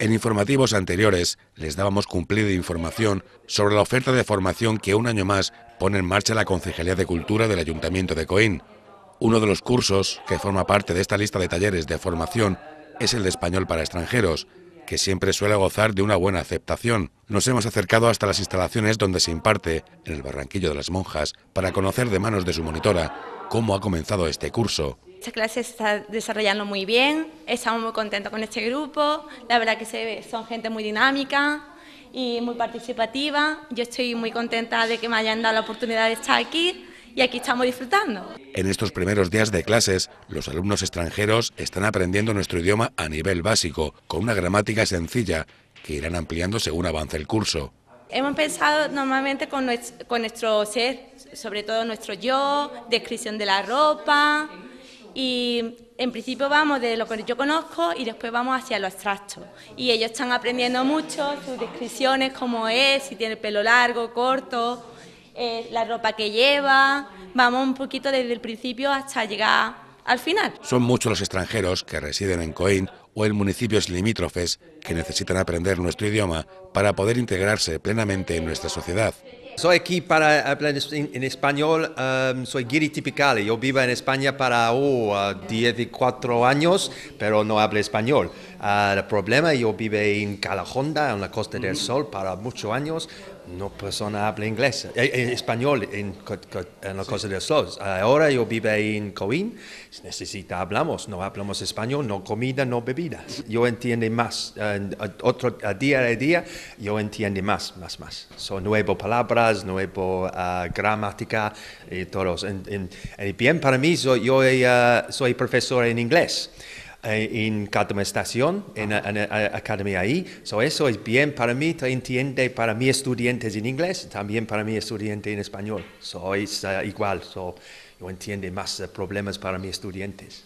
En informativos anteriores les dábamos cumplida información sobre la oferta de formación que un año más pone en marcha la Concejalía de Cultura del Ayuntamiento de Coín. Uno de los cursos que forma parte de esta lista de talleres de formación es el de español para extranjeros, que siempre suele gozar de una buena aceptación. Nos hemos acercado hasta las instalaciones donde se imparte, en el Barranquillo de las Monjas, para conocer de manos de su monitora cómo ha comenzado este curso. Esta clase se está desarrollando muy bien, estamos muy contentos con este grupo, la verdad que se, son gente muy dinámica y muy participativa. Yo estoy muy contenta de que me hayan dado la oportunidad de estar aquí y aquí estamos disfrutando. En estos primeros días de clases, los alumnos extranjeros están aprendiendo nuestro idioma a nivel básico, con una gramática sencilla que irán ampliando según avance el curso. Hemos pensado normalmente con nuestro, con nuestro ser, sobre todo nuestro yo, descripción de la ropa, y en principio vamos de lo que yo conozco y después vamos hacia lo abstracto. Y ellos están aprendiendo mucho, sus descripciones, cómo es, si tiene el pelo largo, corto, eh, la ropa que lleva. Vamos un poquito desde el principio hasta llegar al final. Son muchos los extranjeros que residen en Coín o en municipios limítrofes que necesitan aprender nuestro idioma para poder integrarse plenamente en nuestra sociedad. Soy aquí para hablar en, español, um, soy guiri typical, yo vivo en España para oh, 14 años, pero no hablo español. Uh, el problema, yo vivo en Calajonda, en la Costa del Sol, para muchos años, no persona habla inglés, eh, eh, español en, en, la Costa del Sol. Ahora yo vivo en Coín, necesita hablamos, no hablamos español, no comida, no bebidas. Yo entiendo más, otro día a día yo entiendo más, más, más. Son nuevas palabras, nueva uh, gramática y todos. y bien para mí, yo uh, soy profesor en inglés. Eh, en cada estación, en la academia ahí. So eso es bien para mí, te entiende para mis estudiantes en inglés, también para mi estudiante en español. So es uh, igual, so yo entiendo más problemas para mis estudiantes.